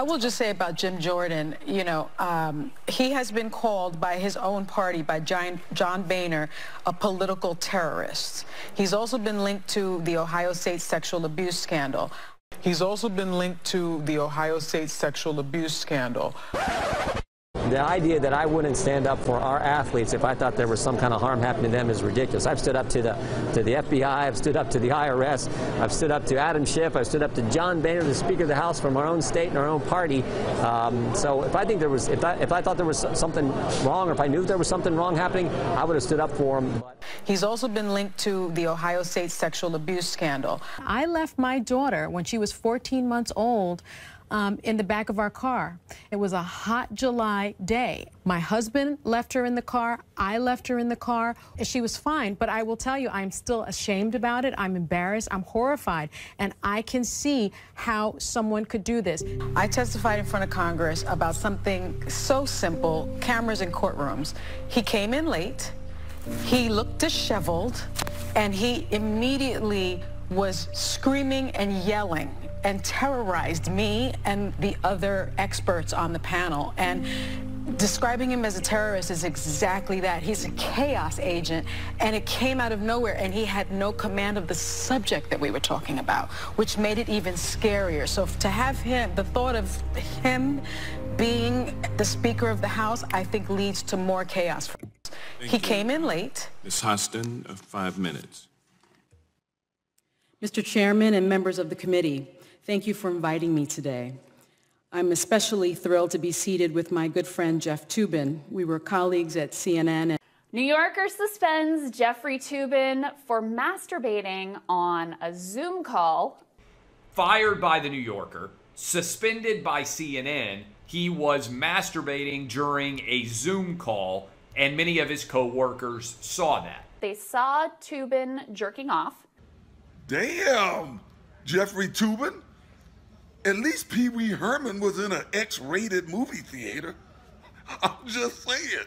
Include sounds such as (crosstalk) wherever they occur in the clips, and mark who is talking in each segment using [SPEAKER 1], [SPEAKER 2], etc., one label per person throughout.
[SPEAKER 1] I will just say about Jim Jordan, you know, um, he has been called by his own party, by John, John Boehner, a political terrorist. He's also been linked to the Ohio State sexual abuse scandal.
[SPEAKER 2] He's also been linked to the Ohio State sexual abuse scandal.
[SPEAKER 3] The idea that I wouldn't stand up for our athletes if I thought there was some kind of harm happening to them is ridiculous. I've stood up to the to the FBI, I've stood up to the IRS, I've stood up to Adam Schiff, I've stood up to John Boehner, the Speaker of the House from our own state and our own party. Um, so if I think there was, if I, if I thought there was something wrong, or if I knew there was something wrong happening, I would have stood up for him.
[SPEAKER 1] He's also been linked to the Ohio State sexual abuse scandal.
[SPEAKER 4] I left my daughter when she was 14 months old um, in the back of our car. It was a hot July day. My husband left her in the car. I left her in the car. She was fine, but I will tell you, I'm still ashamed about it. I'm embarrassed. I'm horrified. And I can see how someone could do this.
[SPEAKER 1] I testified in front of Congress about something so simple, cameras in courtrooms. He came in late. He looked disheveled, and he immediately was screaming and yelling and terrorized me and the other experts on the panel. And describing him as a terrorist is exactly that. He's a chaos agent, and it came out of nowhere, and he had no command of the subject that we were talking about, which made it even scarier. So to have him, the thought of him being the Speaker of the House, I think leads to more chaos. Thank he you. came in late.
[SPEAKER 5] Ms. Hostin, five minutes.
[SPEAKER 6] Mr. Chairman and members of the committee, Thank you for inviting me today. I'm especially thrilled to be seated with my good friend Jeff Toobin. We were colleagues at CNN.
[SPEAKER 7] New Yorker suspends Jeffrey Toobin for masturbating on a Zoom call.
[SPEAKER 8] Fired by the New Yorker, suspended by CNN, he was masturbating during a Zoom call, and many of his co-workers saw that.
[SPEAKER 7] They saw Toobin jerking off.
[SPEAKER 9] Damn! Jeffrey Toobin? At least Pee Wee Herman was in an X rated movie theater. (laughs) I'm just saying.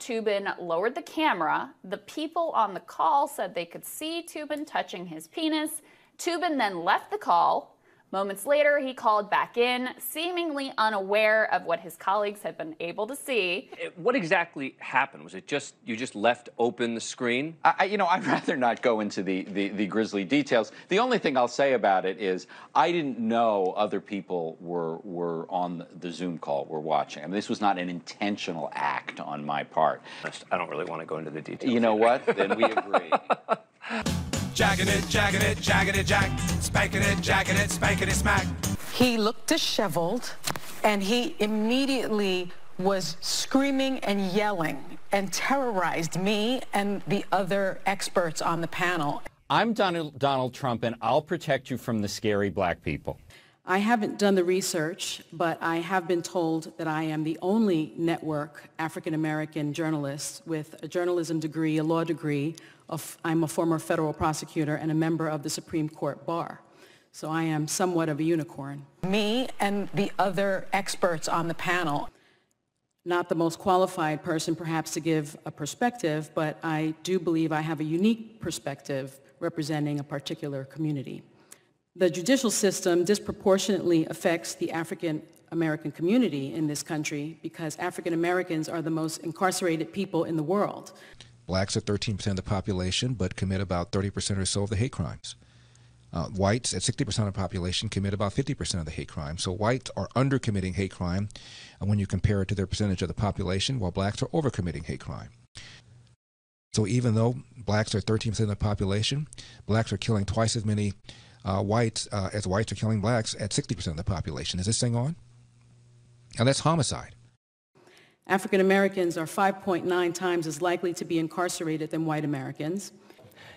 [SPEAKER 7] Toobin lowered the camera. The people on the call said they could see Toobin touching his penis. Toobin then left the call. Moments later, he called back in, seemingly unaware of what his colleagues had been able to see.
[SPEAKER 10] What exactly happened? Was it just you just left open the screen?
[SPEAKER 11] I, you know, I'd (laughs) rather not go into the, the, the grisly details. The only thing I'll say about it is I didn't know other people were were on the Zoom call, were watching. I mean, this was not an intentional act on my part.
[SPEAKER 10] I don't really want to go into the details.
[SPEAKER 11] You know what? then we (laughs) agree.
[SPEAKER 12] Jacking it, jacking it, jacking it, jack. Spanking it, jacking it, spanking it, smack.
[SPEAKER 1] He looked disheveled, and he immediately was screaming and yelling and terrorized me and the other experts on the panel.
[SPEAKER 13] I'm Donald, Donald Trump, and I'll protect you from the scary black people.
[SPEAKER 6] I haven't done the research, but I have been told that I am the only network African-American journalist with a journalism degree, a law degree, I'm a former federal prosecutor and a member of the Supreme Court Bar. So I am somewhat of a unicorn.
[SPEAKER 1] Me and the other experts on the panel.
[SPEAKER 6] Not the most qualified person perhaps to give a perspective, but I do believe I have a unique perspective representing a particular community. The judicial system disproportionately affects the African American community in this country because African Americans are the most incarcerated people in the world.
[SPEAKER 14] Blacks are 13% of the population, but commit about 30% or so of the hate crimes. Uh, whites, at 60% of the population, commit about 50% of the hate crime. So whites are under committing hate crime uh, when you compare it to their percentage of the population, while blacks are over committing hate crime. So even though blacks are 13% of the population, blacks are killing twice as many uh, whites uh, as whites are killing blacks at 60% of the population. Is this thing on? And that's homicide.
[SPEAKER 6] African Americans are 5.9 times as likely to be incarcerated than white Americans.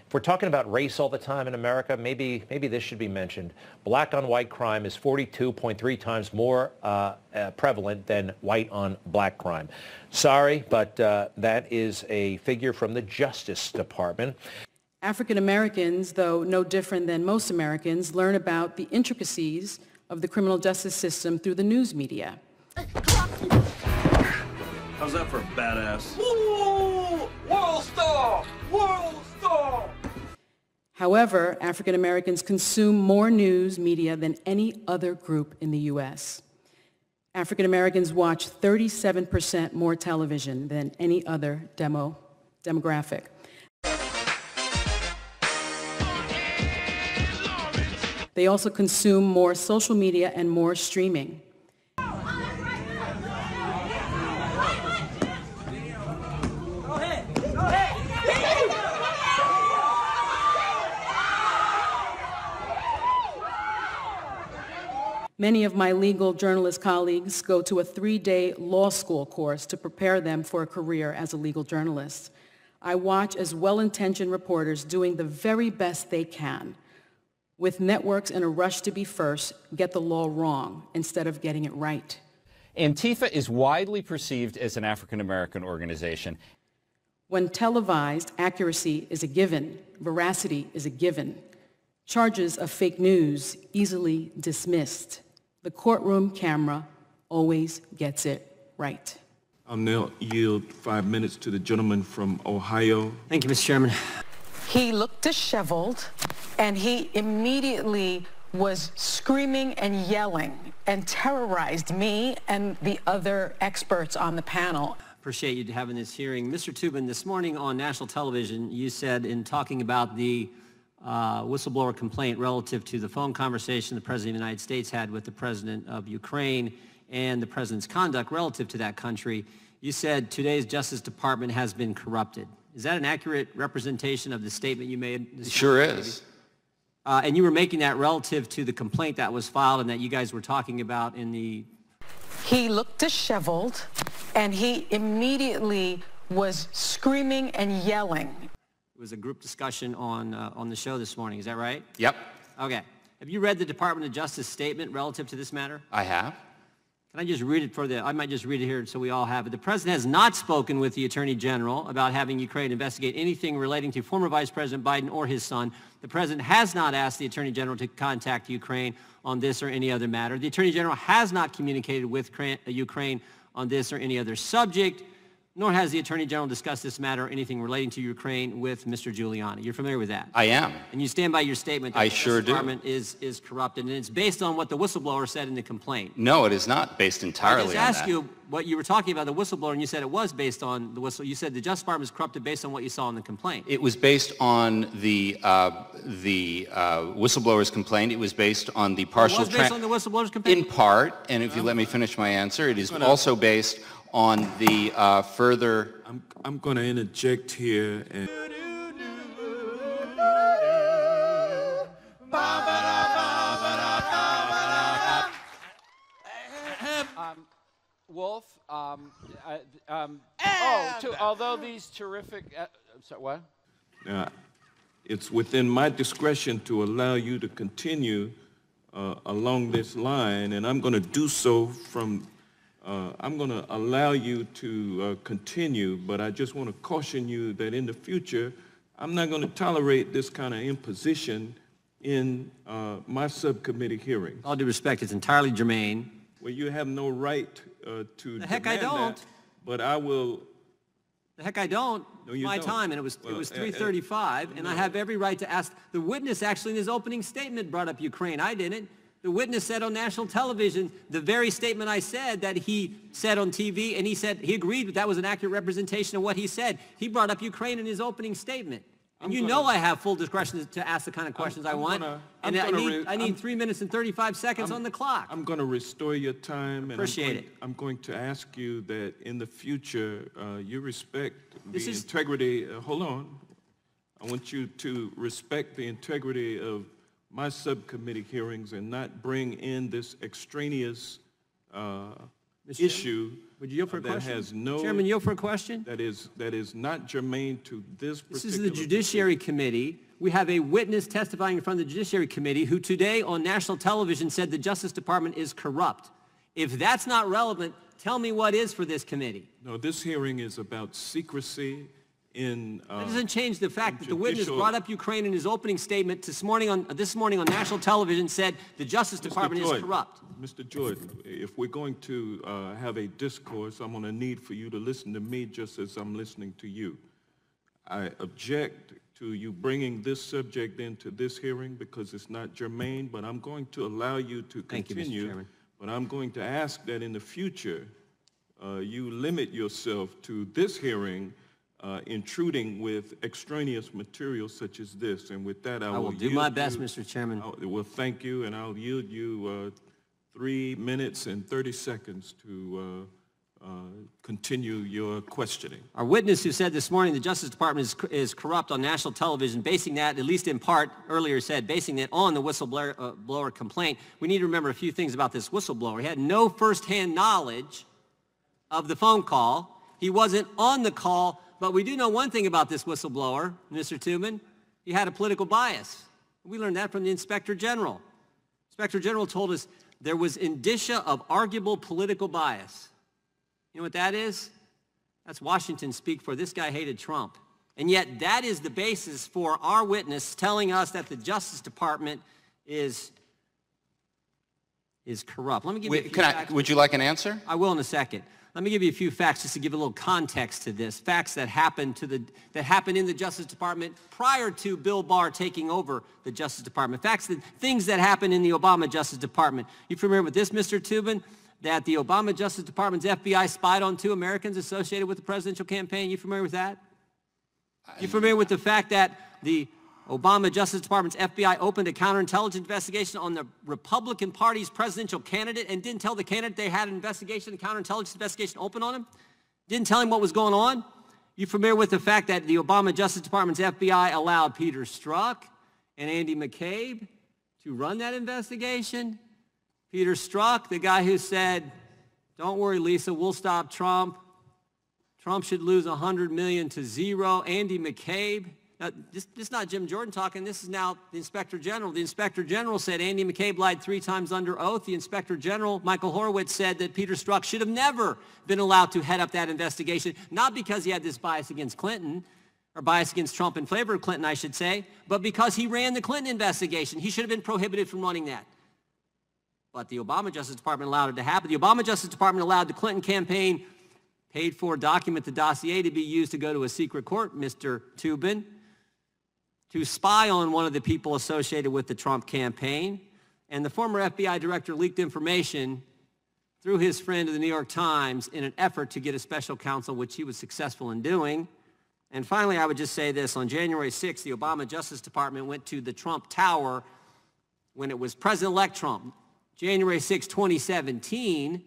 [SPEAKER 15] If we're talking about race all the time in America, maybe, maybe this should be mentioned. Black on white crime is 42.3 times more uh, uh, prevalent than white on black crime. Sorry, but uh, that is a figure from the Justice Department.
[SPEAKER 6] African Americans, though no different than most Americans, learn about the intricacies of the criminal justice system through the news media.
[SPEAKER 16] How's that for a badass?
[SPEAKER 17] Ooh, world star! World star!
[SPEAKER 6] However, African Americans consume more news media than any other group in the U.S. African Americans watch 37% more television than any other demo, demographic. They also consume more social media and more streaming. Many of my legal journalist colleagues go to a three-day law school course to prepare them for a career as a legal journalist. I watch as well-intentioned reporters doing the very best they can with networks in a rush to be first, get the law wrong instead of getting it right.
[SPEAKER 13] Antifa is widely perceived as an African American organization.
[SPEAKER 6] When televised, accuracy is a given, veracity is a given. Charges of fake news easily dismissed. The courtroom camera always gets it right.
[SPEAKER 5] I'll now yield five minutes to the gentleman from Ohio.
[SPEAKER 16] Thank you, Mr. Chairman.
[SPEAKER 1] He looked disheveled and he immediately was screaming and yelling and terrorized me and the other experts on the panel.
[SPEAKER 16] Appreciate you having this hearing. Mr. Toobin, this morning on national television, you said in talking about the uh, whistleblower complaint relative to the phone conversation the President of the United States had with the President of Ukraine and the President's conduct relative to that country, you said today's Justice Department has been corrupted. Is that an accurate representation of the statement you made?
[SPEAKER 11] It sure is.
[SPEAKER 16] Uh, and you were making that relative to the complaint that was filed and that you guys were talking about in the...
[SPEAKER 1] He looked disheveled and he immediately was screaming and yelling.
[SPEAKER 16] It was a group discussion on, uh, on the show this morning, is that right?
[SPEAKER 11] Yep.
[SPEAKER 16] Okay. Have you read the Department of Justice statement relative to this matter?
[SPEAKER 11] I have.
[SPEAKER 16] Can I just read it for the, I might just read it here so we all have it. The President has not spoken with the Attorney General about having Ukraine investigate anything relating to former Vice President Biden or his son. The President has not asked the Attorney General to contact Ukraine on this or any other matter. The Attorney General has not communicated with Ukraine on this or any other subject nor has the Attorney General discussed this matter or anything relating to Ukraine with Mr. Giuliani. You're familiar with that?
[SPEAKER 11] I am.
[SPEAKER 16] And you stand by your statement that
[SPEAKER 11] I
[SPEAKER 16] the
[SPEAKER 11] sure
[SPEAKER 16] Justice Department is, is corrupted, and it's based on what the whistleblower said in the complaint.
[SPEAKER 11] No, it is not based entirely
[SPEAKER 16] I just asked
[SPEAKER 11] that.
[SPEAKER 16] you what you were talking about, the whistleblower, and you said it was based on the whistle. You said the Justice Department is corrupted based on what you saw in the complaint.
[SPEAKER 11] It was based on the uh, the uh, whistleblower's complaint. It was based on the partial.
[SPEAKER 16] It was based on the whistleblower's complaint.
[SPEAKER 11] In part, and if you let me finish my answer, it is also based on the uh, further.
[SPEAKER 5] I'm, I'm going to interject here and.
[SPEAKER 13] Um, Wolf, um, uh, um, oh, to, although these terrific, uh, sorry, what?
[SPEAKER 5] Uh, it's within my discretion to allow you to continue uh, along this line, and I'm going to do so from uh, I'm going to allow you to uh, continue, but I just want to caution you that in the future, I'm not going to tolerate this kind of imposition in uh, my subcommittee hearings.
[SPEAKER 16] All due respect, it's entirely germane.
[SPEAKER 5] Well, you have no right uh, to
[SPEAKER 16] The heck I don't.
[SPEAKER 5] that, but I will.
[SPEAKER 16] The heck I don't.
[SPEAKER 5] No, you
[SPEAKER 16] my
[SPEAKER 5] don't.
[SPEAKER 16] time, and it was
[SPEAKER 5] Well,
[SPEAKER 16] it was
[SPEAKER 5] uh, uh,
[SPEAKER 16] 3:35, and I have every right to ask. The witness actually in his opening statement brought up Ukraine. I didn't. The witness said on national television the very statement I said that he said on TV, and he said he agreed that that was an accurate representation of what he said. He brought up Ukraine in his opening statement. And
[SPEAKER 5] I'm
[SPEAKER 16] you
[SPEAKER 5] gonna-
[SPEAKER 16] know I have full discretion to ask the kind of questions i
[SPEAKER 5] I'm
[SPEAKER 16] want.
[SPEAKER 5] gonna-
[SPEAKER 16] and
[SPEAKER 5] I'm gonna
[SPEAKER 16] need,
[SPEAKER 5] re-
[SPEAKER 16] I need three minutes and 35 seconds on the clock.
[SPEAKER 5] I'm going to restore your time. And
[SPEAKER 16] Appreciate
[SPEAKER 5] I'm going,
[SPEAKER 16] it.
[SPEAKER 5] I'm going to ask you that in the future, uh, you respect
[SPEAKER 16] This
[SPEAKER 5] the
[SPEAKER 16] is-
[SPEAKER 5] integrity. Uh, hold on. I want you to respect the integrity of my subcommittee hearings and not bring in this extraneous uh, issue
[SPEAKER 16] Would you yield for a
[SPEAKER 5] that
[SPEAKER 16] question?
[SPEAKER 5] has no
[SPEAKER 16] Chairman, yield for a question?
[SPEAKER 5] that is that is not germane to this
[SPEAKER 16] This is the Judiciary Committee. We have a witness testifying in front of the Judiciary Committee who today on national television said the Justice Department is corrupt. If that's not relevant, tell me what is for this committee.
[SPEAKER 5] No, this hearing is about secrecy in. Uh,
[SPEAKER 16] That doesn't change the fact that the witness brought up Ukraine in his opening statement this morning on, this morning on national television said the Justice
[SPEAKER 5] Mr.
[SPEAKER 16] Department is corrupt.
[SPEAKER 5] Mr. Jordan, if we're going to uh, have a discourse, I'm going to need for you to listen to me just as I'm listening to you. I object to you bringing this subject into this hearing because it's not germane, but I'm going to allow you to
[SPEAKER 16] you,
[SPEAKER 5] continue.
[SPEAKER 16] Chairman.
[SPEAKER 5] But I'm going to ask that in the future, uh, you limit yourself to this hearing, uh, intruding with extraneous material such as this. And with that, I,
[SPEAKER 16] I will do
[SPEAKER 5] yield
[SPEAKER 16] my best,
[SPEAKER 5] you-
[SPEAKER 16] Mr. Chairman.
[SPEAKER 5] I'll- Well, thank you, and I'll yield you uh, three minutes and 30 seconds to uh, uh, continue your questioning.
[SPEAKER 16] Our witness who said this morning the Justice Department is, is corrupt on national television, basing that, at least in part, earlier said, basing that on the whistleblower uh, blower complaint. We need to remember a few things about this whistleblower. He had no firsthand knowledge of the phone call. He wasn't on the call, but we do know one thing about this whistleblower, Mr. Tubman. He had a political bias. We learned that from the Inspector General. Inspector General told us there was indicia of arguable political bias. You know what that is? That's Washington speak for this guy hated Trump. And yet that is the basis for our witness telling us that the Justice Department is, is corrupt. Let me give you a
[SPEAKER 17] Wait, can I, would you like an answer?
[SPEAKER 16] I will in a second. Let me give you a few facts just to give a little context to this. Facts that happened to the that happened in the Justice Department prior to Bill Barr taking over the Justice Department. Facts that things that happened in the Obama Justice Department. You familiar with this, Mr. Toobin? That the Obama Justice Department's FBI spied on two Americans associated with the presidential campaign. You familiar with that? You familiar with the fact that the Obama Justice Department's FBI opened a counterintelligence investigation on the Republican Party's presidential candidate and didn't tell the candidate they had an investigation, a counterintelligence investigation open on him? Didn't tell him what was going on? You familiar with the fact that the Obama Justice Department's FBI allowed Peter Strzok and Andy McCabe to run that investigation? Peter Strzok, the guy who said, don't worry, Lisa, we'll stop Trump. Trump should lose 100 million to zero. Andy McCabe. Now, this, this is not Jim Jordan talking. This is now the Inspector General. The Inspector General said Andy McCabe lied three times under oath. The Inspector General, Michael Horowitz, said that Peter Strzok should have never been allowed to head up that investigation, not because he had this bias against Clinton, or bias against Trump in favor of Clinton, I should say, but because he ran the Clinton investigation. He should have been prohibited from running that. But the Obama Justice Department allowed it to happen. The Obama Justice Department allowed the Clinton campaign paid for document the dossier to be used to go to a secret court, Mr. Toobin, to spy on one of the people associated with the Trump campaign. And the former FBI director leaked information through his friend to the New York Times in an effort to get a special counsel, which he was successful in doing. And finally, I would just say this. On January 6th, the Obama Justice Department went to the Trump Tower when it was President-elect Trump, January 6, 2017,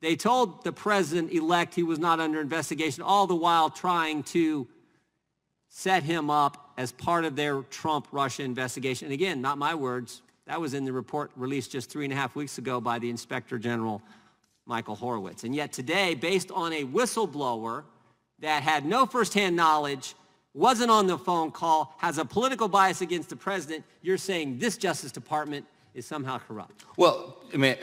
[SPEAKER 16] they told the president-elect he was not under investigation, all the while trying to set him up as part of their Trump-Russia investigation. And again, not my words. That was in the report released just three and a half weeks ago by the Inspector General, Michael Horowitz. And yet today, based on a whistleblower that had no firsthand knowledge, wasn't on the phone call, has a political bias against the president, you're saying this Justice Department is somehow corrupt.
[SPEAKER 17] Well, I mean,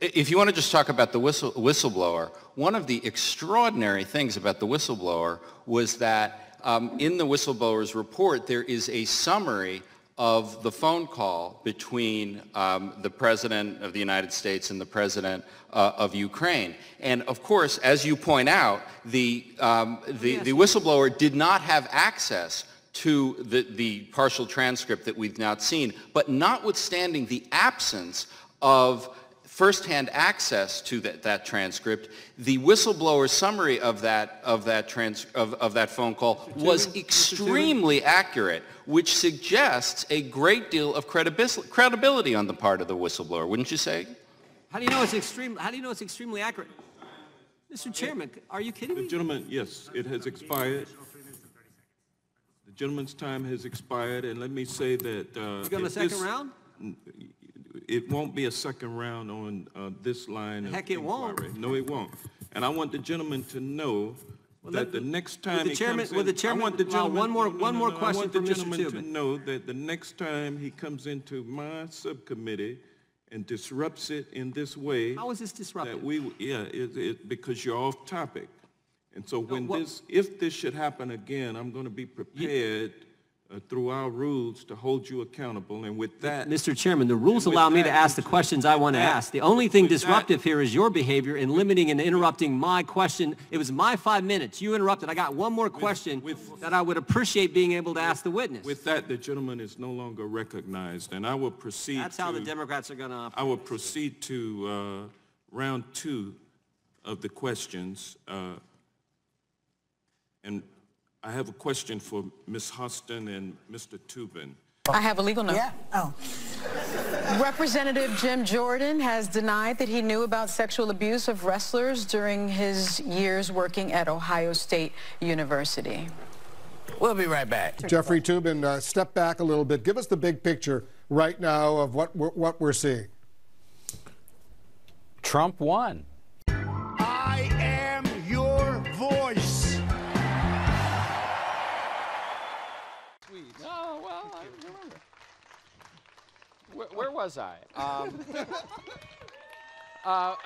[SPEAKER 17] if you want to just talk about the whistle, whistleblower, one of the extraordinary things about the whistleblower was that um, in the whistleblower's report, there is a summary of the phone call between um, the President of the United States and the President uh, of Ukraine. And of course, as you point out, the, um, the, the whistleblower did not have access to the, the partial transcript that we've now seen. But notwithstanding the absence of firsthand access to that, that transcript, the whistleblower summary of that, of that, trans, of, of that phone call was extremely accurate, which suggests a great deal of credibil- credibility on the part of the whistleblower, wouldn't you say?
[SPEAKER 16] How do you know it's extreme? How do you know it's extremely accurate? Mr. Chairman, are you kidding
[SPEAKER 5] The
[SPEAKER 16] me?
[SPEAKER 5] gentleman, yes, it has expired. The gentleman's time has expired, and let me say that... uh,
[SPEAKER 16] You got a
[SPEAKER 5] if
[SPEAKER 16] second
[SPEAKER 5] this-
[SPEAKER 16] round?
[SPEAKER 5] It won't be a second round on uh, this line
[SPEAKER 16] Heck, it won't.
[SPEAKER 5] No, it won't. And I want the gentleman to know
[SPEAKER 16] Well,
[SPEAKER 5] that the next time
[SPEAKER 16] the
[SPEAKER 5] he
[SPEAKER 16] chairman-
[SPEAKER 5] in...
[SPEAKER 16] the chairman
[SPEAKER 5] I want the gentleman...
[SPEAKER 16] one more-
[SPEAKER 5] no,
[SPEAKER 16] one
[SPEAKER 5] no,
[SPEAKER 16] more
[SPEAKER 5] no,
[SPEAKER 16] question
[SPEAKER 5] I want the
[SPEAKER 16] from Mr.
[SPEAKER 5] gentleman to know that the next time he comes into my subcommittee and disrupts it in this way...
[SPEAKER 16] How is this disruptive?
[SPEAKER 5] That we, yeah, it, it, because you're off topic. And so when
[SPEAKER 16] what-
[SPEAKER 5] this, if this should happen again, I'm going to be prepared uh, through our rules to hold you accountable. And with that,
[SPEAKER 16] Mr. Chairman, the rules
[SPEAKER 5] with
[SPEAKER 16] allow me to ask the questions I want to ask. The only thing
[SPEAKER 5] with that-
[SPEAKER 16] disruptive here is your behavior in limiting and interrupting my question. It was my five minutes. You interrupted. I got one more question that I would appreciate being able to ask the witness.
[SPEAKER 5] with that, the gentleman is no longer recognized, and I will proceed.
[SPEAKER 16] That's how the Democrats are going to.
[SPEAKER 5] I will proceed to uh, round two of the questions. uh, And I have a question for Ms. Hostin and Mr. Toobin.
[SPEAKER 1] I have a legal note.
[SPEAKER 18] Yeah. Oh.
[SPEAKER 1] Representative Jim Jordan has denied that he knew about sexual abuse of wrestlers during his years working at Ohio State University.
[SPEAKER 18] We'll be right back.
[SPEAKER 19] Jeffrey Toobin, uh, step back a little bit. Give us the big picture right now of what we're, what we're seeing.
[SPEAKER 13] Trump won. Where, was I? Um, (laughs) uh,